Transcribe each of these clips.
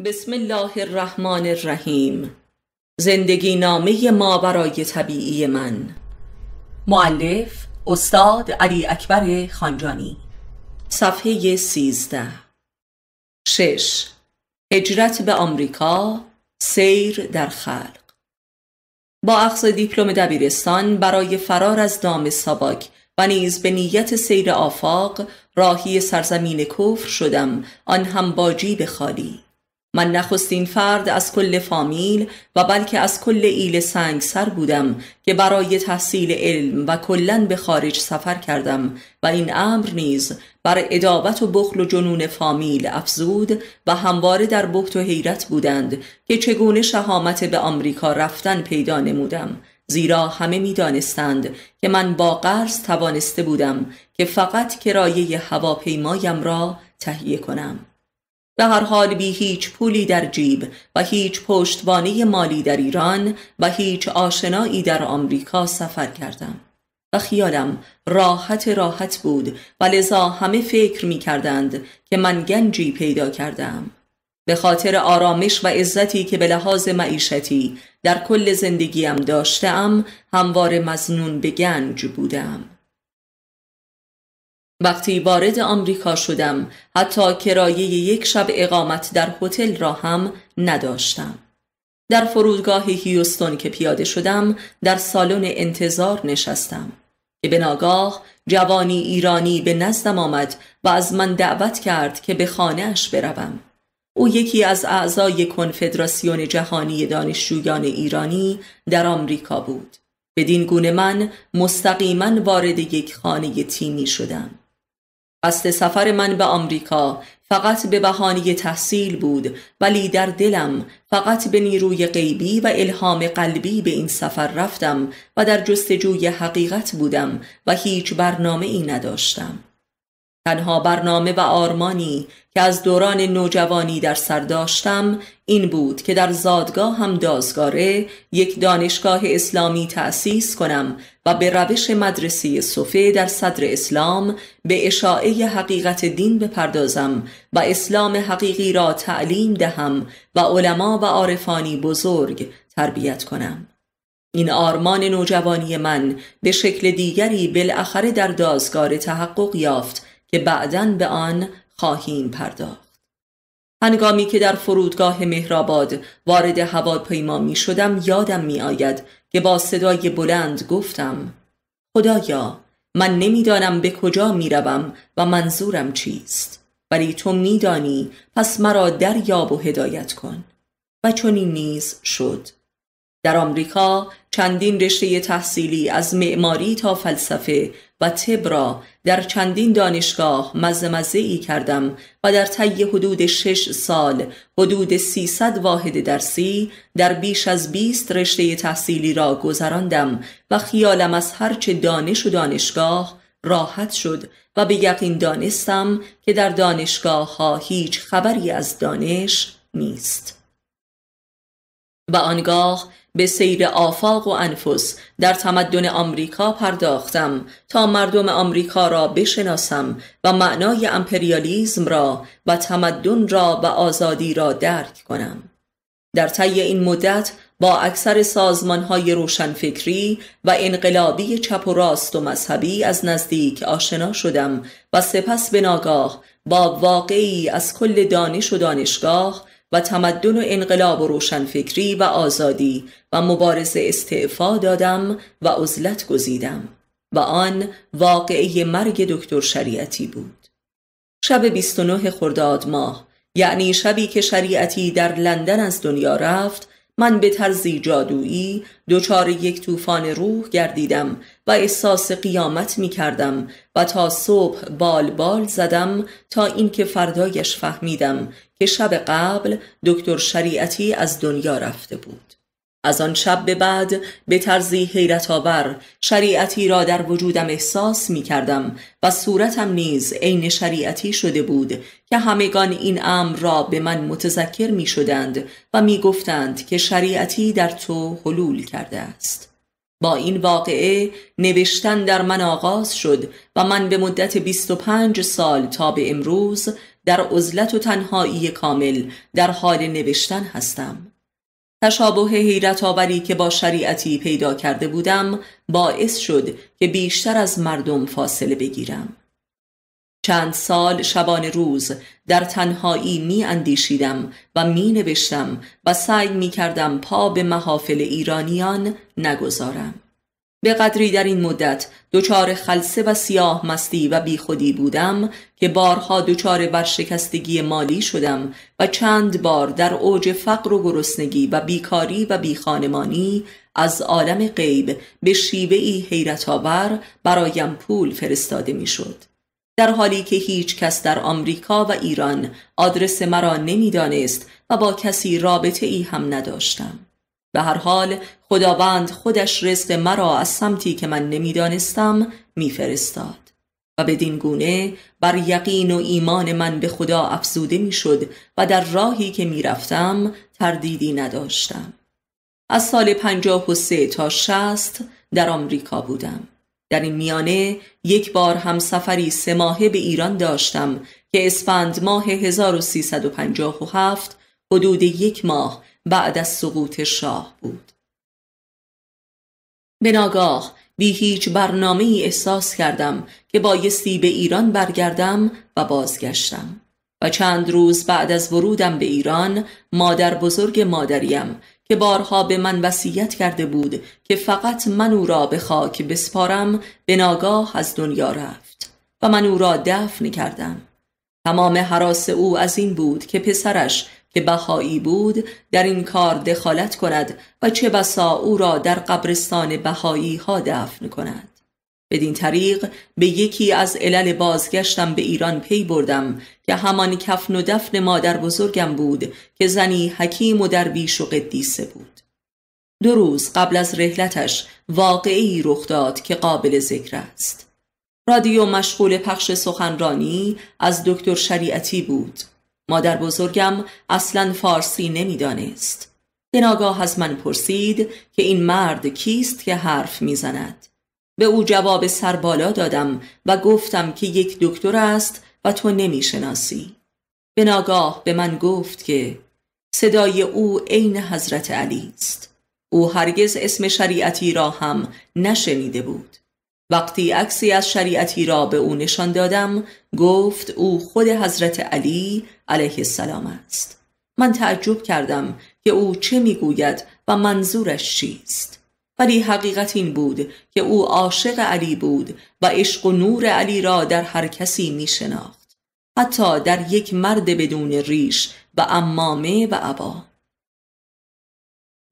بسم الله الرحمن الرحیم. زندگی نامه ما برای طبیعی من. معلف استاد علی اکبر خانجانی. صفحه سیزده. شش. هجرت به آمریکا سیر در خلق. با اخذ دیپلم دبیرستان برای فرار از دام ساباک و نیز به نیت سیر آفاق راهی سرزمین کفر شدم آن هم با جیب خالی. من نخستین فرد از کل فامیل و بلکه از کل ایل سنگ سر بودم که برای تحصیل علم و کلن به خارج سفر کردم و این امر نیز بر ادابت و بخل و جنون فامیل افزود و همواره در بحت و حیرت بودند که چگونه شهامت به آمریکا رفتن پیدا نمودم. زیرا همه می دانستند که من با قرض توانسته بودم که فقط کرایه هواپیمایم را تهیه کنم. به هر حال بی هیچ پولی در جیب و هیچ پشتوانه مالی در ایران و هیچ آشنایی در آمریکا سفر کردم. و خیالم راحت راحت بود و لذا همه فکر می کردند که من گنجی پیدا کردم. به خاطر آرامش و عزتی که به لحاظ معیشتی در کل زندگیم داشتم هموار مزنون به گنج بودم. وقتی وارد آمریکا شدم حتی کرایه یک شب اقامت در هتل را هم نداشتم. در فرودگاه هیوستون که پیاده شدم در سالن انتظار نشستم که به ناگاه جوانی ایرانی به نزدم آمد و از من دعوت کرد که به خانهاش بروم. او یکی از اعضای کنفدراسیون جهانی دانشجویان ایرانی در آمریکا بود. بدین گونه من مستقیما وارد یک خانه تیمی شدم. قصد سفر من به آمریکا. فقط به بهانه تحصیل بود ولی در دلم فقط به نیروی غیبی و الهام قلبی به این سفر رفتم و در جستجوی حقیقت بودم و هیچ برنامه ای نداشتم. تنها برنامه و آرمانی که از دوران نوجوانی در سر داشتم این بود که در زادگاه هم دازگاره یک دانشگاه اسلامی تأسیس کنم و به روش مدرسه صفه در صدر اسلام به اشاعه حقیقت دین بپردازم و اسلام حقیقی را تعلیم دهم و علما و عارفانی بزرگ تربیت کنم. این آرمان نوجوانی من به شکل دیگری بالاخره در دازگاه تحقق یافت که بعدا به آن خواهیم پرداخت. هنگامی که در فرودگاه مهرآباد وارد هواپیما می شدم یادم می آید که با صدای بلند گفتم خدایا من نمی‌دانم به کجا می روم و منظورم چیست ولی تو میدانی پس مرا دریاب و هدایت کن. و چنین نیز شد. در آمریکا چندین رشته تحصیلی از معماری تا فلسفه و طب را در چندین دانشگاه مزه مزه ای کردم و در طی حدود شش سال حدود 300 واحد درسی در بیش از 20 رشته تحصیلی را گذراندم و خیالم از هرچه دانش و دانشگاه راحت شد و به یقین دانستم که در دانشگاه ها هیچ خبری از دانش نیست. و آنگاه به سیر آفاق و انفس در تمدن آمریکا پرداختم تا مردم آمریکا را بشناسم و معنای امپریالیزم را و تمدن را و آزادی را درک کنم. در طی این مدت با اکثر سازمان های روشنفکری و انقلابی چپ و راست و مذهبی از نزدیک آشنا شدم و سپس به ناگاه با واقعی از کل دانش و دانشگاه و تمدن و انقلاب و روشنفکری و آزادی و مبارزه استعفا دادم و عزلت گزیدم. و آن واقعی مرگ دکتر شریعتی بود. شب 29 خرداد ماه یعنی شبی که شریعتی در لندن از دنیا رفت من به طرزی جادویی دچار یک طوفان روح گردیدم و احساس قیامت می کردم و تا صبح بال بال زدم تا اینکه فردایش فهمیدم که شب قبل دکتر شریعتی از دنیا رفته بود. از آن شب به بعد به طرزی حیرت آور شریعتی را در وجودم احساس می کردم و صورتم نیز عین شریعتی شده بود که همگان این امر را به من متذکر می شدند و می گفتند که شریعتی در تو حلول کرده است. با این واقعه نوشتن در من آغاز شد و من به مدت 25 سال تا به امروز در عزلت و تنهایی کامل در حال نوشتن هستم. تشابه حیرت آوری که با شریعتی پیدا کرده بودم باعث شد که بیشتر از مردم فاصله بگیرم. چند سال شبان روز در تنهایی می اندیشیدم و می نوشتم و سعی می کردم پا به محافل ایرانیان نگذارم. به قدری در این مدت دچار خلصه و سیاه مستی و بیخودی بودم که بارها دچار برشکستگی مالی شدم و چند بار در اوج فقر و گرسنگی و بیکاری و بیخانمانی از عالم غیب به شیوهی حیرت آور برایم پول فرستاده می‌شد. در حالی که هیچ کس در آمریکا و ایران آدرس مرا نمی‌دانست و با کسی رابطه ای هم نداشتم به هر حال خداوند خودش رزق مرا از سمتی که من نمی‌دانستم میفرستاد. و بدین گونه بر یقین و ایمان من به خدا افزوده می‌شد و در راهی که می‌رفتم تردیدی نداشتم. از سال پنجاه و سه تا شست در آمریکا بودم. در این میانه یک بار هم سفری سه ماهه به ایران داشتم که اسفند ماه 1357 حدود یک ماه بعد از سقوط شاه بود. به ناگاه بی هیچ برنامه ای احساس کردم که بایستی به ایران برگردم و بازگشتم و چند روز بعد از ورودم به ایران مادر بزرگ مادریم که بارها به من وصیت کرده بود که فقط من او را به خاک بسپارم به ناگاه از دنیا رفت و من او را دفن کردم. تمام حراس او از این بود که پسرش که بهایی بود در این کار دخالت کند و چه بسا او را در قبرستان بهایی ها دفن کند. بدین طریق به یکی از علل بازگشتم به ایران پی بردم که همان کفن و دفن مادر بزرگم بود که زنی حکیم و درویش و قدیسه بود. دو روز قبل از رحلتش واقعی رخ داد که قابل ذکر است. رادیو مشغول پخش سخنرانی از دکتر شریعتی بود. مادر بزرگم اصلا فارسی نمی‌دانست. به ناگاه از من پرسید که این مرد کیست که حرف می‌زند. به او جواب سربالا دادم و گفتم که یک دکتر است و تو نمی‌شناسی. به ناگاه به من گفت که صدای او عین حضرت علی است. او هرگز اسم شریعتی را هم نشنیده بود. وقتی عکسی از شریعتی را به او نشان دادم گفت او خود حضرت علی علیه السلام است. من تعجب کردم که او چه می‌گوید و منظورش چیست. ولی حقیقت این بود که او عاشق علی بود و عشق و نور علی را در هر کسی می شناخت حتی در یک مرد بدون ریش و امامه و عبا.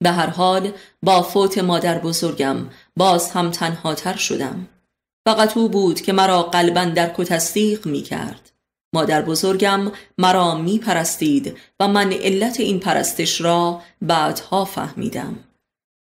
به هر حال با فوت مادر بزرگم باز هم تنها تر شدم. فقط او بود که مرا قلبا در تصدیق می کرد. مادر بزرگم مرا می پرستید و من علت این پرستش را بعدها فهمیدم.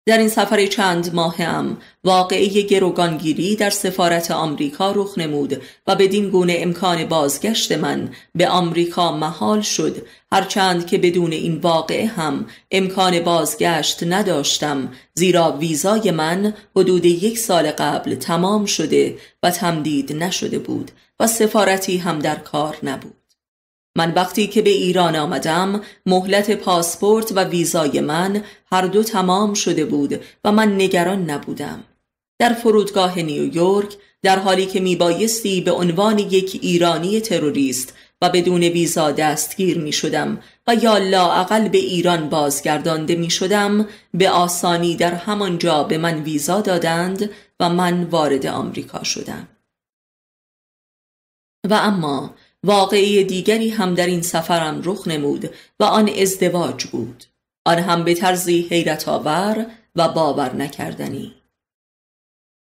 در این سفر چند ماه هم واقعی گروگانگیری در سفارت آمریکا رخ نمود و بدین گونه امکان بازگشت من به آمریکا محال شد. هرچند که بدون این واقعه هم امکان بازگشت نداشتم زیرا ویزای من حدود یک سال قبل تمام شده و تمدید نشده بود و سفارتی هم در کار نبود. من وقتی که به ایران آمدم مهلت پاسپورت و ویزای من هر دو تمام شده بود و من نگران نبودم. در فرودگاه نیویورک در حالی که میبایستی به عنوان یک ایرانی تروریست و بدون ویزا دستگیر می شدم و یا لاعقل به ایران بازگردانده می شدم به آسانی در همانجا به من ویزا دادند و من وارد آمریکا شدم. و اما واقعی دیگری هم در این سفرم رخ نمود و آن ازدواج بود. آن هم به طرزی حیرت آور و باور نکردنی.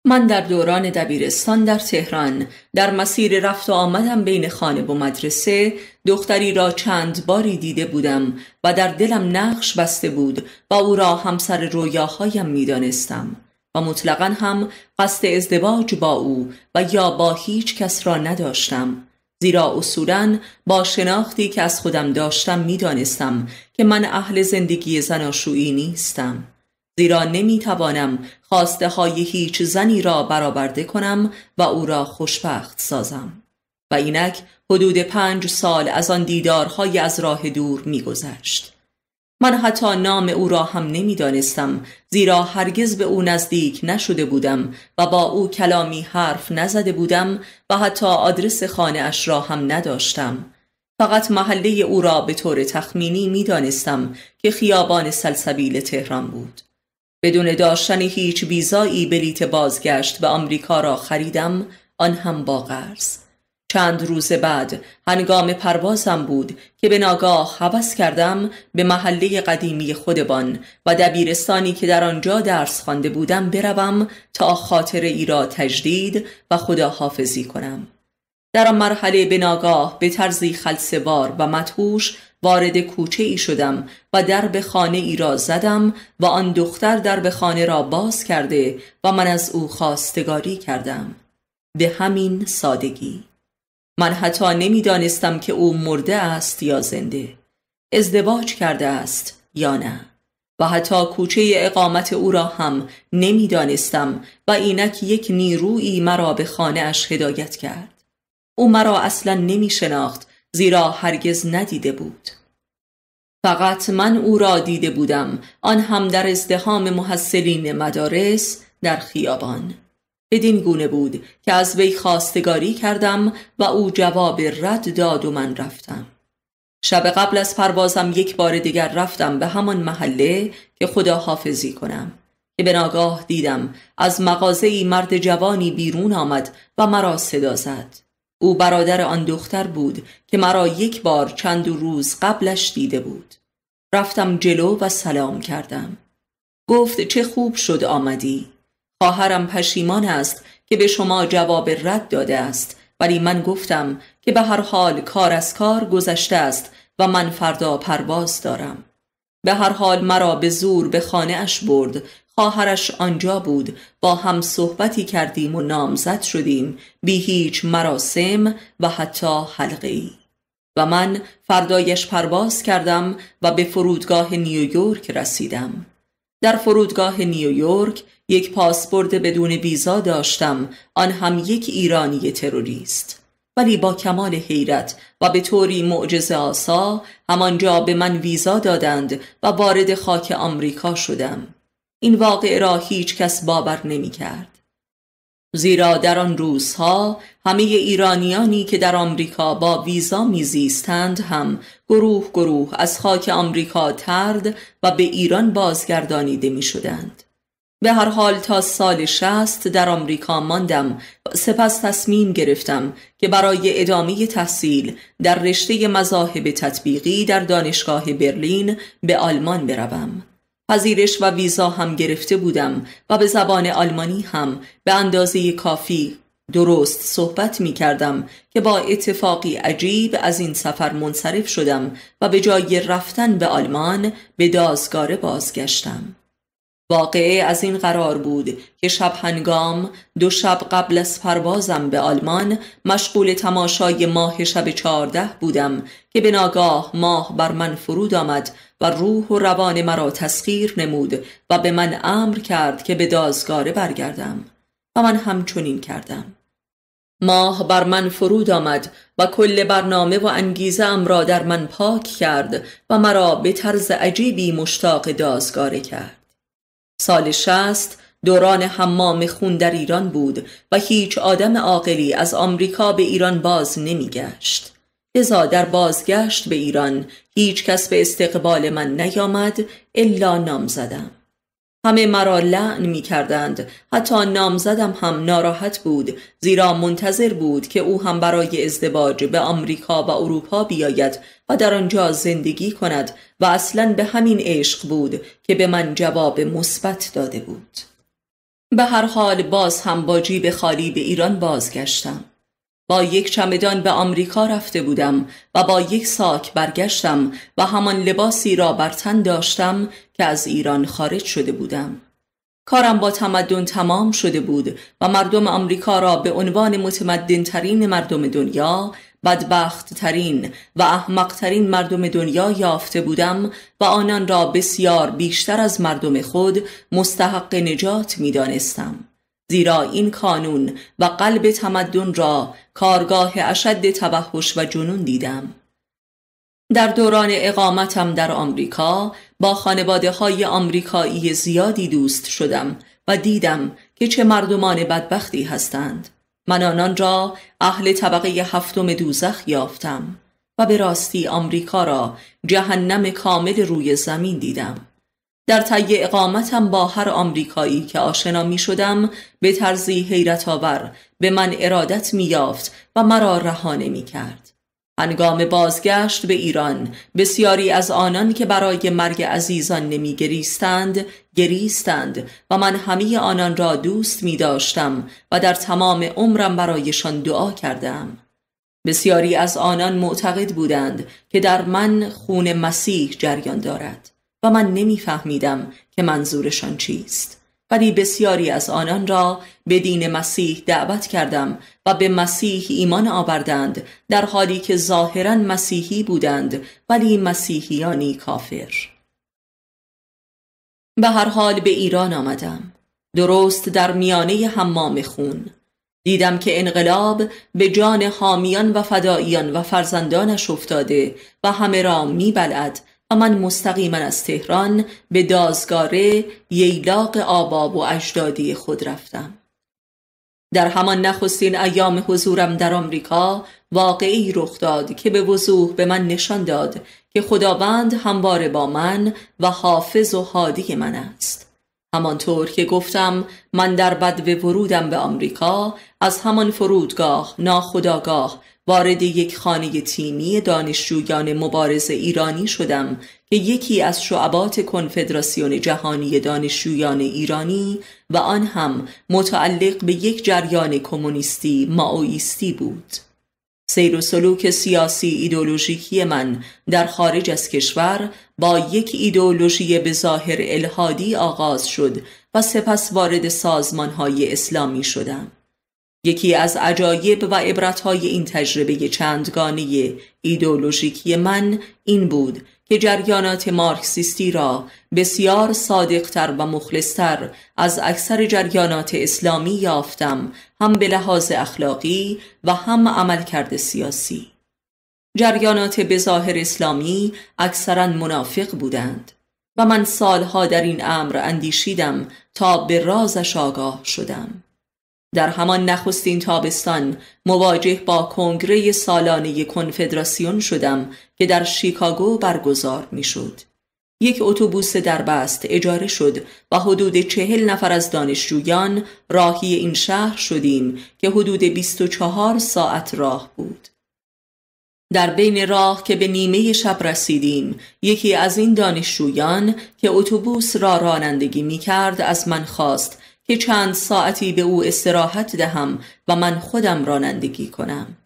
من در دوران دبیرستان در تهران در مسیر رفت و آمدم بین خانه و مدرسه دختری را چند باری دیده بودم و در دلم نقش بسته بود و او را همسر رویاهایم می‌دانستم و مطلقا هم قصد ازدواج با او و یا با هیچ کس را نداشتم. زیرا اصولا با شناختی که از خودم داشتم می‌دانستم که من اهل زندگی زناشویی نیستم. زیرا نمی‌توانم خواسته های هیچ زنی را برآورده کنم و او را خوشبخت سازم. و اینک حدود پنج سال از آن دیدارهای از راه دور میگذشت. من حتی نام او را هم نمی‌دانستم زیرا هرگز به او نزدیک نشده بودم و با او کلامی حرف نزده بودم و حتی آدرس خانه اش را هم نداشتم. فقط محله او را به طور تخمینی می‌دانستم که خیابان سلسبیل تهران بود. بدون داشتن هیچ ویزایی بلیت بازگشت به آمریکا را خریدم آن هم با قرض. چند روز بعد هنگام پروازم بود که به ناگاه حوض کردم به محله قدیمی خودبان و دبیرستانی که در آنجا درس خوانده بودم بروم تا خاطر ای را تجدید و خداحافظی کنم. در آن مرحله به ناگاه به طرزی خلصوار و متهوش وارد کوچه ای شدم و درب خانه ای را زدم و آن دختر درب خانه را باز کرده و من از او خواستگاری کردم. به همین سادگی. من حتی نمی‌دانستم که او مرده است یا زنده. ازدواج کرده است یا نه. و حتی کوچه اقامت او را هم نمی‌دانستم و اینک یک نیرویی مرا به خانه اش هدایت کرد. او مرا اصلا نمی شناخت زیرا هرگز ندیده بود. فقط من او را دیده بودم آن هم در ازدهام محصلین مدارس در خیابان. بدین گونه بود که از وی خواستگاری کردم و او جواب رد داد و من رفتم. شب قبل از پروازم یک بار دیگر رفتم به همان محله که خدا حافظی کنم که به ناگاه دیدم از مغازه مرد جوانی بیرون آمد و مرا صدا زد. او برادر آن دختر بود که مرا یک بار چند روز قبلش دیده بود. رفتم جلو و سلام کردم. گفت چه خوب شد آمدی. خواهرم پشیمان است که به شما جواب رد داده است. ولی من گفتم که به هر حال کار از کار گذشته است و من فردا پرواز دارم. به هر حال مرا به زور به خانه اش برد. خواهرش آنجا بود. با هم صحبتی کردیم و نامزد شدیم. بی هیچ مراسم و حتی حلقه ای و من فردایش پرواز کردم و به فرودگاه نیویورک رسیدم. در فرودگاه نیویورک یک پاسپورت بدون ویزا داشتم. آن هم یک ایرانی تروریست. ولی با کمال حیرت و به طوری معجزه آسا همانجا به من ویزا دادند و وارد خاک آمریکا شدم. این واقع را هیچ کس باور نمی کرد. زیرا در آن روزها همه ایرانیانی که در آمریکا با ویزا میزیستند هم گروه گروه از خاک آمریکا ترد و به ایران بازگردانیده می شدند. به هر حال تا سال شست در آمریکا ماندم سپس تصمیم گرفتم که برای ادامه تحصیل در رشته مذاهب تطبیقی در دانشگاه برلین به آلمان بروم پذیرش و ویزا هم گرفته بودم و به زبان آلمانی هم به اندازه کافی درست صحبت می کردم که با اتفاقی عجیب از این سفر منصرف شدم و به جای رفتن به آلمان به دازگاره بازگشتم. واقعه از این قرار بود که شب هنگام دو شب قبل از پروازم به آلمان مشغول تماشای ماه شب چهارده بودم که به ناگاه ماه بر من فرود آمد و روح و روان مرا تسخیر نمود و به من امر کرد که به دازگاره برگردم و من همچنین کردم ماه بر من فرود آمد و کل برنامه و انگیزه ام را در من پاک کرد و مرا به طرز عجیبی مشتاق دازگاره کرد سال شست دوران حمام خون در ایران بود و هیچ آدم عاقلی از آمریکا به ایران باز نمیگشت. لذا در بازگشت به ایران هیچ کس به استقبال من نیامد الا نام زدم. همه مرا لعن می کردند حتی نامزدم هم ناراحت بود زیرا منتظر بود که او هم برای ازدواج به آمریکا و اروپا بیاید و در آنجا زندگی کند و اصلا به همین عشق بود که به من جواب مثبت داده بود. به هر حال باز هم با جیب خالی به ایران بازگشتم. با یک چمدان به آمریکا رفته بودم و با یک ساک برگشتم و همان لباسی را بر تن داشتم که از ایران خارج شده بودم کارم با تمدن تمام شده بود و مردم آمریکا را به عنوان متمدن ترین مردم دنیا بدبخت ترین و احمق ترین مردم دنیا یافته بودم و آنان را بسیار بیشتر از مردم خود مستحق نجات می دانستم. زیرا این کانون و قلب تمدن را کارگاه اشد توحش و جنون دیدم. در دوران اقامتم در آمریکا با خانواده های آمریکایی زیادی دوست شدم و دیدم که چه مردمان بدبختی هستند. من آنان را اهل طبقه هفتم دوزخ یافتم و به راستی آمریکا را جهنم کامل روی زمین دیدم. در طی اقامتم با هر آمریکایی که آشنا می شدم به طرزی حیرت آور به من ارادت می یافت و مرا رهانه می کرد. هنگام بازگشت به ایران بسیاری از آنان که برای مرگ عزیزان نمی گریستند گریستند و من همه آنان را دوست می داشتم و در تمام عمرم برایشان دعا کردم. بسیاری از آنان معتقد بودند که در من خون مسیح جریان دارد. و من نمیفهمیدم که منظورشان چیست. ولی بسیاری از آنان را به دین مسیح دعوت کردم و به مسیح ایمان آوردند در حالی که ظاهرا مسیحی بودند ولی مسیحیانی کافر. به هر حال به ایران آمدم. درست در میانه حمام خون. دیدم که انقلاب به جان حامیان و فداییان و فرزندانش افتاده و همه را میبلد من مستقیما از تهران به دازگاره ییلاق آباب و اجدادی خود رفتم. در همان نخستین ایام حضورم در آمریکا واقعی رخ داد که به وضوح به من نشان داد که خداوند همواره با من و حافظ و حادی من است. همانطور که گفتم من در بد ورودم به آمریکا از همان فرودگاه ناخداگاه وارد یک خانه تیمی دانشجویان مبارز ایرانی شدم که یکی از شعبات کنفدراسیون جهانی دانشجویان ایرانی و آن هم متعلق به یک جریان کمونیستی ماویستی بود. سیر و سلوک سیاسی ایدولوژیکی من در خارج از کشور با یک ایدولوژی به ظاهر الهادی آغاز شد و سپس وارد سازمانهای اسلامی شدم. یکی از عجایب و عبرتهای این تجربه چندگانه ایدولوژیکی من این بود که جریانات مارکسیستی را بسیار صادقتر و مخلصتر از اکثر جریانات اسلامی یافتم هم به لحاظ اخلاقی و هم عملکرد سیاسی. جریانات بظاهر اسلامی اکثرا منافق بودند و من سالها در این امر اندیشیدم تا به رازش آگاه شدم. در همان نخستین تابستان مواجه با کنگره سالانه کنفدراسیون شدم که در شیکاگو برگزار می‌شد. یک اتوبوس دربست اجاره شد و حدود چهل نفر از دانشجویان راهی این شهر شدیم که حدود 24 ساعت راه بود. در بین راه که به نیمه شب رسیدیم یکی از این دانشجویان که اتوبوس را رانندگی می کرد از من خواست که چند ساعتی به او استراحت دهم و من خودم رانندگی کنم.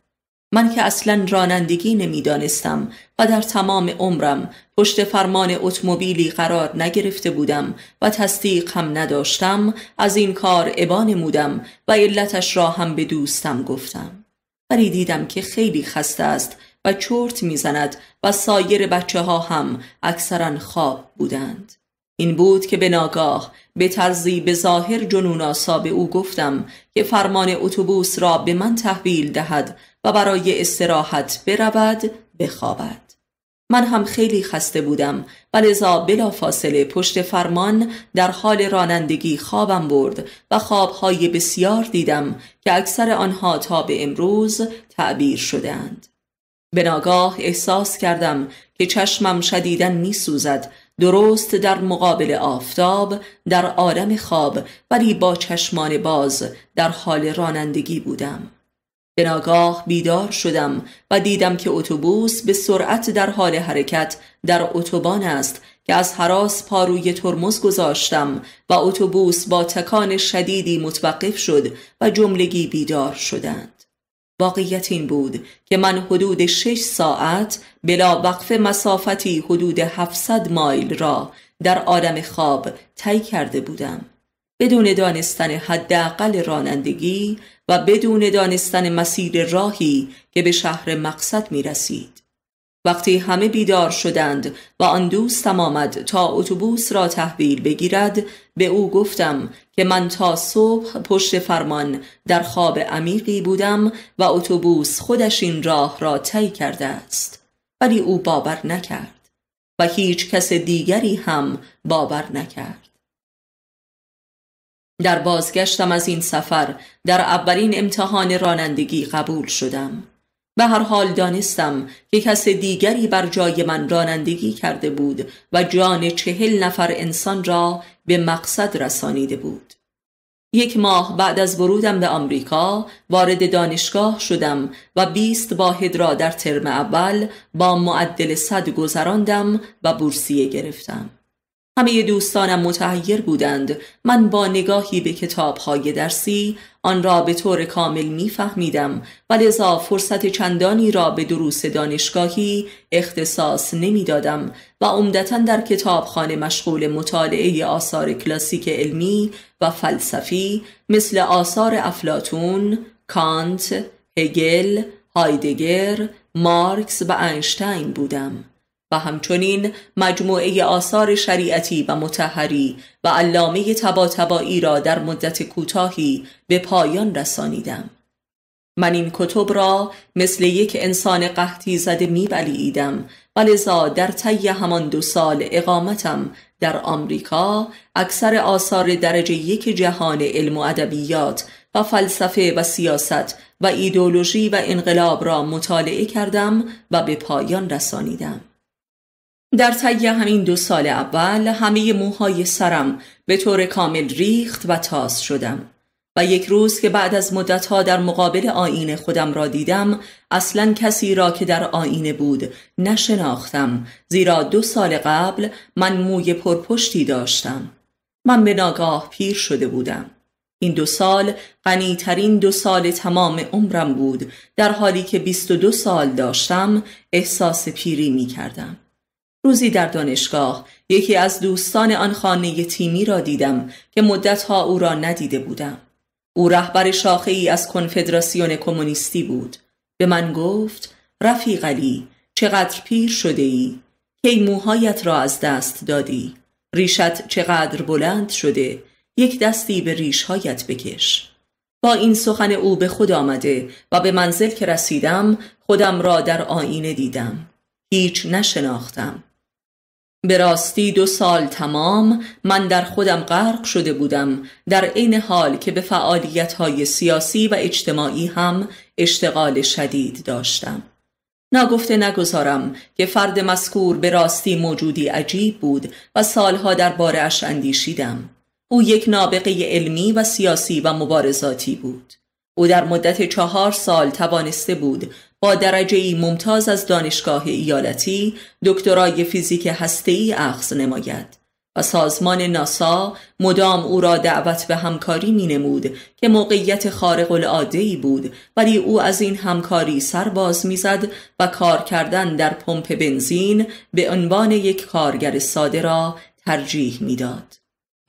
من که اصلا رانندگی نمی‌دانستم و در تمام عمرم پشت فرمان اتومبیلی قرار نگرفته بودم و تصدیق هم نداشتم از این کار ابا نمودم و علتش را هم به دوستم گفتم. ولی دیدم که خیلی خسته است و چرت می‌زند و سایر بچه ها هم اکثرا خواب بودند. این بود که به ناگاه به طرزی به ظاهر جنون به او گفتم که فرمان اتوبوس را به من تحویل دهد و برای استراحت برود بخوابد. من هم خیلی خسته بودم و لذا بلا فاصله پشت فرمان در حال رانندگی خوابم برد و خوابهای بسیار دیدم که اکثر آنها تا به امروز تعبیر شدند به ناگاه احساس کردم که چشمم شدیدن می سوزد درست در مقابل آفتاب در عالم خواب ولی با چشمان باز در حال رانندگی بودم. به ناگاه بیدار شدم و دیدم که اتوبوس به سرعت در حال حرکت در اتوبان است که از حراس پاروی ترمز گذاشتم و اتوبوس با تکان شدیدی متوقف شد و جملگی بیدار شدند. واقعیت این بود که من حدود شش ساعت بلا وقف مسافتی حدود 700 مایل را در عالم خواب طی کرده بودم بدون دانستن حداقل رانندگی و بدون دانستن مسیر راهی که به شهر مقصد می رسید. وقتی همه بیدار شدند و آن دوستم آمد تا اتوبوس را تحویل بگیرد به او گفتم که من تا صبح پشت فرمان در خواب عمیقی بودم و اتوبوس خودش این راه را طی کرده است. ولی او باور نکرد و هیچ کس دیگری هم باور نکرد. در بازگشتم از این سفر در اولین امتحان رانندگی قبول شدم. به هر حال دانستم که کس دیگری بر جای من رانندگی کرده بود و جان چهل نفر انسان را به مقصد رسانیده بود. یک ماه بعد از ورودم به آمریکا وارد دانشگاه شدم و بیست واحد را در ترم اول با معدل صد گذراندم و بورسیه گرفتم. همه دوستانم متحیر بودند. من با نگاهی به کتابهای درسی آن را به طور کامل میفهمیدم. و لذا فرصت چندانی را به دروس دانشگاهی اختصاص نمی‌دادم و عمدتا در کتابخانه مشغول مطالعه آثار کلاسیک علمی و فلسفی مثل آثار افلاتون، کانت، هگل، هایدگر، مارکس و اینشتین بودم. و همچنین مجموعه آثار شریعتی و متحری و علامه تباتبایی را در مدت کوتاهی به پایان رسانیدم. من این کتب را مثل یک انسان قحطی زده میبلیدم و لذا در طی همان دو سال اقامتم در آمریکا اکثر آثار درجه یک جهان علم و ادبیات و فلسفه و سیاست و ایدولوژی و انقلاب را مطالعه کردم و به پایان رسانیدم. در طی همین دو سال اول همه موهای سرم به طور کامل ریخت و تاز شدم و یک روز که بعد از مدتها در مقابل آینه خودم را دیدم اصلا کسی را که در آینه بود نشناختم زیرا دو سال قبل من موی پرپشتی داشتم. من به ناگاه پیر شده بودم. این دو سال غنیترین دو سال تمام عمرم بود. در حالی که بیست و دو سال داشتم احساس پیری می کردم روزی در دانشگاه یکی از دوستان آن خانه تیمی را دیدم که مدتها او را ندیده بودم. او رهبر شاخه ای از کنفدراسیون کمونیستی بود. به من گفت رفیق علی چقدر پیر شده ای؟ کی موهایت را از دست دادی؟ ریشت چقدر بلند شده؟ یک دستی به ریشهایت بکش. با این سخن او به خود آمده و به منزل که رسیدم خودم را در آینه دیدم. هیچ نشناختم. به راستی دو سال تمام من در خودم غرق شده بودم در عین حال که به فعالیت سیاسی و اجتماعی هم اشتغال شدید داشتم. ناگفته نگذارم که فرد مذکور به راستی موجودی عجیب بود و سالها در بارش اندیشیدم. او یک نابغه علمی و سیاسی و مبارزاتی بود. او در مدت چهار سال توانسته بود با درجه ممتاز از دانشگاه ایالتی دکترای فیزیک هسته‌ای اخذ نماید و سازمان ناسا مدام او را دعوت به همکاری می نمود که موقعیت خارق العاده بود ولی او از این همکاری سر باز می‌زد و کار کردن در پمپ بنزین به عنوان یک کارگر ساده را ترجیح می‌داد.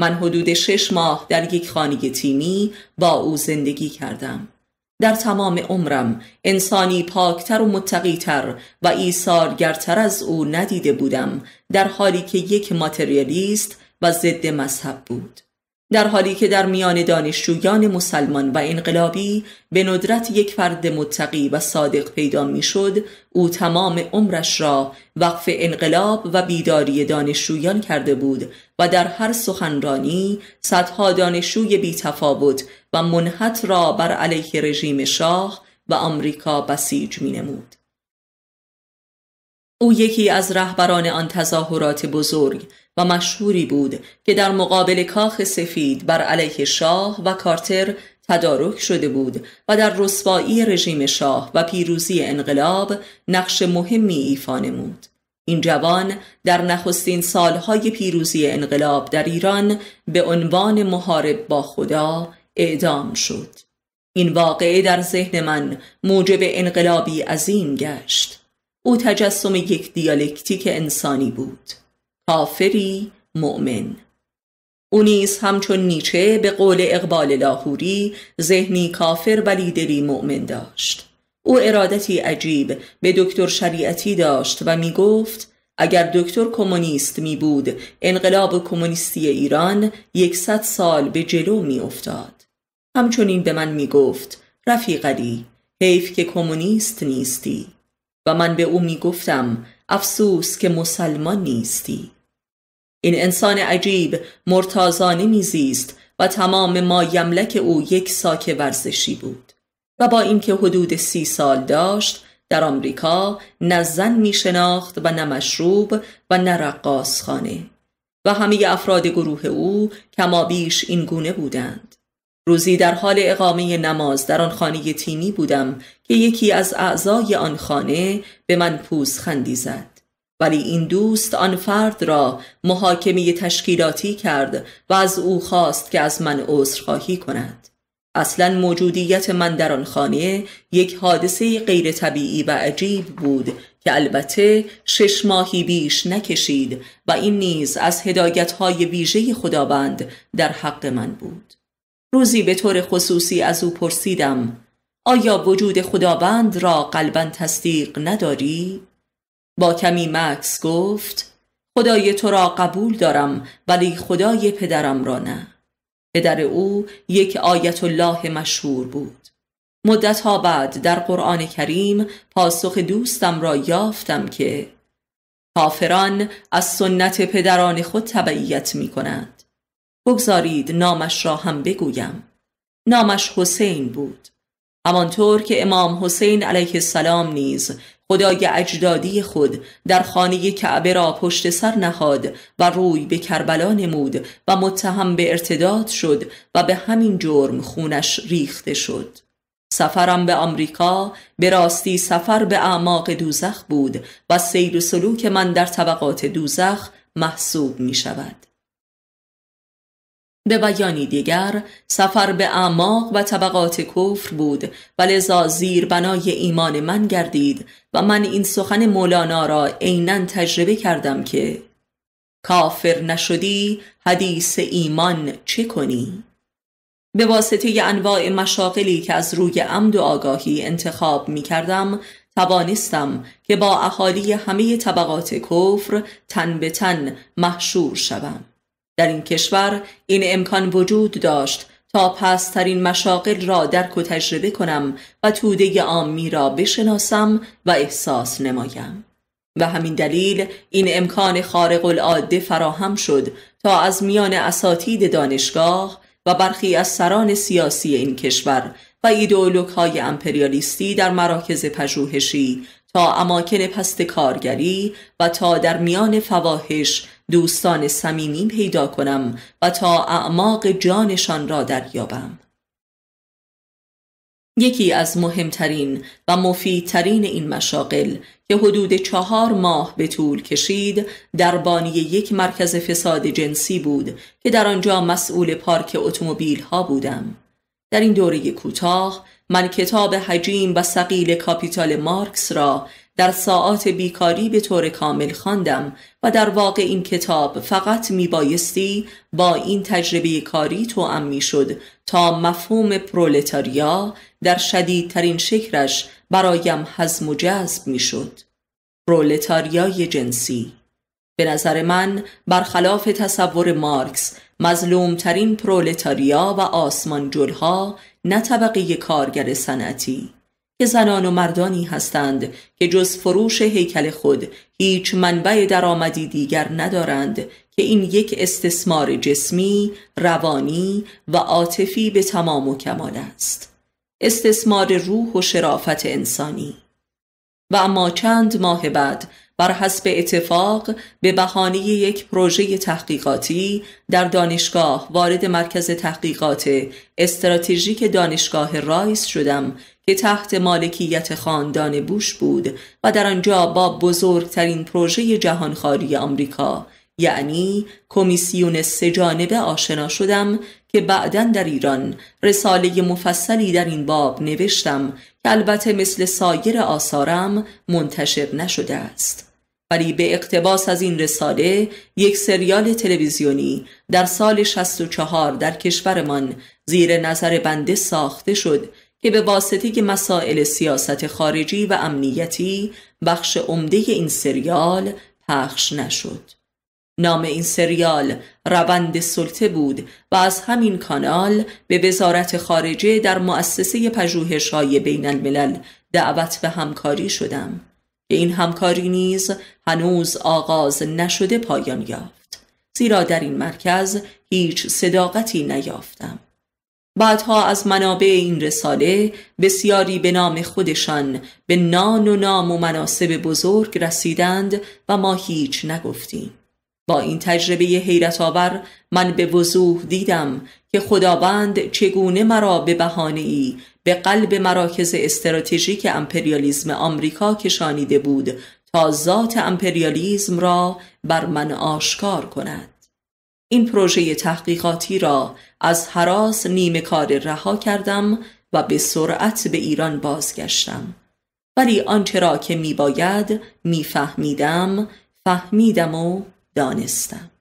من حدود شش ماه در یک خانه تیمی با او زندگی کردم. در تمام عمرم انسانی پاکتر و متقیتر و ایثارگرتر از او ندیده بودم در حالی که یک ماتریالیست و ضد مذهب بود. در حالی که در میان دانشجویان مسلمان و انقلابی به ندرت یک فرد متقی و صادق پیدا می‌شد او تمام عمرش را وقف انقلاب و بیداری دانشجویان کرده بود و در هر سخنرانی صدها دانشجوی بی تفاوت و منحت را بر علیه رژیم شاه و آمریکا بسیج می نمود. او یکی از رهبران آن تظاهرات بزرگ و مشهوری بود که در مقابل کاخ سفید بر علیه شاه و کارتر تدارک شده بود و در رسوایی رژیم شاه و پیروزی انقلاب نقش مهمی ایفا نمود. این جوان در نخستین سالهای پیروزی انقلاب در ایران به عنوان محارب با خدا اعدام شد. این واقعه در ذهن من موجب انقلابی عظیم گشت. او تجسم یک دیالکتیک انسانی بود. کافری مؤمن. او نیز همچون نیچه به قول اقبال لاهوری ذهنی کافر ولی دلی مؤمن داشت. او ارادتی عجیب به دکتر شریعتی داشت و می گفت اگر دکتر کمونیست می بود انقلاب کمونیستی ایران یکصد سال به جلو می افتاد. همچنین به من می گفت رفیقلی حیف که کمونیست نیستی. و من به او می گفتم افسوس که مسلمان نیستی. این انسان عجیب مرتازانه میزیست و تمام ما یملک او یک ساک ورزشی بود و با اینکه حدود سی سال داشت در آمریکا نه زن می شناخت و نه مشروب و نه رقاص خانه و همه افراد گروه او کما بیش این گونه بودند. روزی در حال اقامه نماز در آن خانه تیمی بودم که یکی از اعضای آن خانه به من خندی زد. ولی این دوست آن فرد را محاکمه تشکیلاتی کرد و از او خواست که از من عذرخواهی کند. اصلا موجودیت من در آن خانه یک حادثه غیر طبیعی و عجیب بود که البته شش ماهی بیش نکشید و این نیز از هدایت های ویژه خداوند در حق من بود. روزی به طور خصوصی از او پرسیدم آیا وجود خداوند را قلبا تصدیق نداری؟ با کمی مکس گفت خدای تو را قبول دارم ولی خدای پدرم را نه. پدر او یک آیت الله مشهور بود. مدتها بعد در قرآن کریم پاسخ دوستم را یافتم که کافران از سنت پدران خود تبعیت می کنند بگذارید نامش را هم بگویم. نامش حسین بود. همانطور که امام حسین علیه السلام نیز خدای اجدادی خود در خانه کعبه را پشت سر نهاد و روی به کربلا نمود و متهم به ارتداد شد و به همین جرم خونش ریخته شد. سفرم به آمریکا به راستی سفر به اعماق دوزخ بود و سیر و سلوک من در طبقات دوزخ محسوب می شود به بیانی دیگر سفر به اعماق و طبقات کفر بود و لذا زیر بنای ایمان من گردید و من این سخن مولانا را عینا تجربه کردم که کافر نشدی حدیث ایمان چه کنی؟ به واسطه انواع مشاقلی که از روی عمد و آگاهی انتخاب می کردم توانستم که با اهالی همه طبقات کفر تن به تن محشور شوم در این کشور این امکان وجود داشت تا پسترین مشاقل را درک و تجربه کنم و توده آمی را بشناسم و احساس نمایم. و همین دلیل این امکان خارق العاده فراهم شد تا از میان اساتید دانشگاه و برخی از سران سیاسی این کشور و ایدئولوگ های امپریالیستی در مراکز پژوهشی تا اماکن پست کارگری و تا در میان فواهش دوستان صمیمی پیدا کنم و تا اعماق جانشان را دریابم. یکی از مهمترین و مفیدترین این مشاقل که حدود چهار ماه به طول کشید دربانی یک مرکز فساد جنسی بود که در آنجا مسئول پارک اتومبیل ها بودم. در این دوره کوتاه من کتاب حجیم و سقیل کاپیتال مارکس را در ساعات بیکاری به طور کامل خواندم و در واقع این کتاب فقط می بایستی با این تجربه کاری توأم می شد تا مفهوم پرولتاریا در شدیدترین شکلش برایم حزم و جذب می شد پرولتاریای جنسی. به نظر من برخلاف تصور مارکس مظلومترین پرولتاریا و آسمان جلها نه طبقه کارگر صنعتی. که زنان و مردانی هستند که جز فروش هیکل خود هیچ منبع درآمدی دیگر ندارند که این یک استثمار جسمی، روانی و عاطفی به تمام و کمال است. استثمار روح و شرافت انسانی. و اما چند ماه بعد بر حسب اتفاق به بهانه یک پروژه تحقیقاتی در دانشگاه وارد مرکز تحقیقات استراتژیک دانشگاه رایس شدم که تحت مالکیت خاندان بوش بود و در آنجا با بزرگترین پروژه جهانخواری آمریکا. یعنی کمیسیون سهجانبه آشنا شدم که بعدا در ایران رساله مفصلی در این باب نوشتم که البته مثل سایر آثارم منتشر نشده است. ولی به اقتباس از این رساله یک سریال تلویزیونی در سال 64 در کشورمان زیر نظر بنده ساخته شد که به واسطه مسائل سیاست خارجی و امنیتی بخش عمده این سریال پخش نشد. نام این سریال روند سلطه بود و از همین کانال به وزارت خارجه در مؤسسه پژوهش‌های بین الملل دعوت به همکاری شدم که این همکاری نیز هنوز آغاز نشده پایان یافت زیرا در این مرکز هیچ صداقتی نیافتم بعدها از منابع این رساله بسیاری به نام خودشان به نان و نام و مناسب بزرگ رسیدند و ما هیچ نگفتیم. با این تجربه حیرت آور من به وضوح دیدم که خداوند چگونه مرا به بهانه ای به قلب مراکز استراتژیک امپریالیزم آمریکا کشانیده بود تا ذات امپریالیزم را بر من آشکار کند. این پروژه تحقیقاتی را از حراس نیمه کار رها کردم و به سرعت به ایران بازگشتم. ولی آنچه را که میباید میفهمیدم فهمیدم و دانستم.